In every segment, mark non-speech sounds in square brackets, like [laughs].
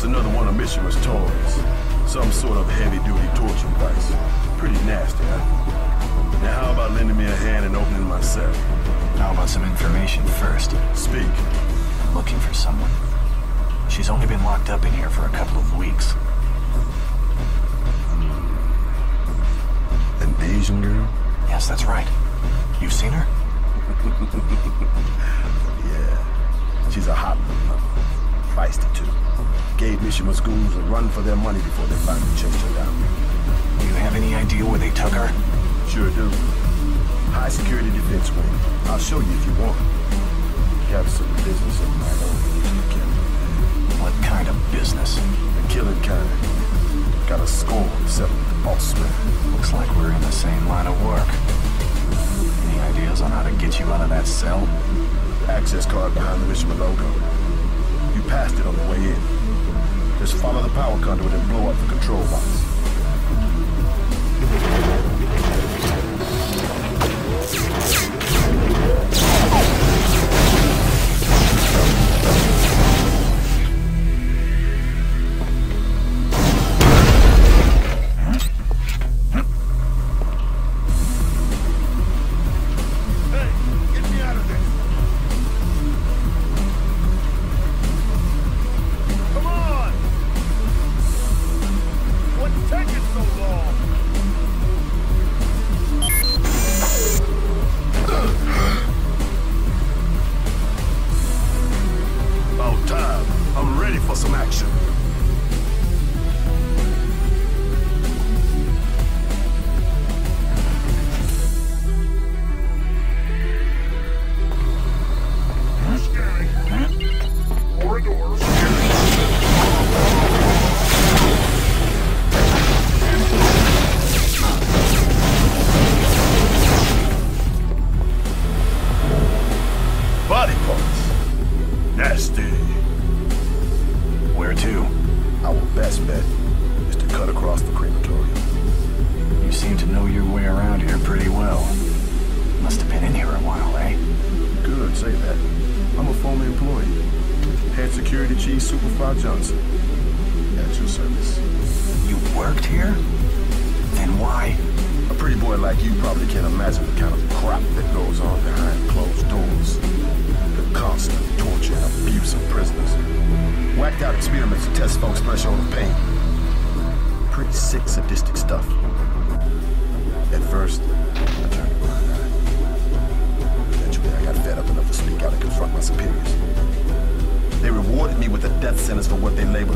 Just another one of Mishima's toys. Some sort of heavy-duty torture device. Pretty nasty, huh? Now how about lending me a hand and opening my cell? How about some information first? Speak. I'm looking for someone. She's only been locked up in here for a couple of weeks. An Asian girl? Yes, that's right. You've seen her? [laughs] Yeah. She's a hot mother. Feisty, too. Gave Mishima schools a run for their money before they finally chased her down. Do you have any idea where they took her? Sure do. High security defense wing. I'll show you if you want. Have some business of my own. What kind of business? The killing kind. Got a score to settle with the boss man. Looks like we're in the same line of work. Any ideas on how to get you out of that cell? Access card behind the Mishima logo. Passed it on the way in. Just follow the power conduit and blow up the control box. Superfly Johnson. At your service. You worked here? Then why? A pretty boy like you probably can't imagine the kind of crap that goes on behind closed doors. The constant torture and abuse of prisoners. Whacked out experiments to test folks' threshold of pain. Pretty sick, sadistic stuff. At first,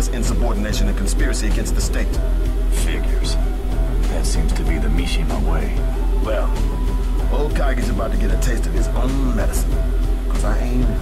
as insubordination and conspiracy against the state. Figures. That seems to be the Mishima way. Well, old Kage's about to get a taste of his own medicine. Cause I ain't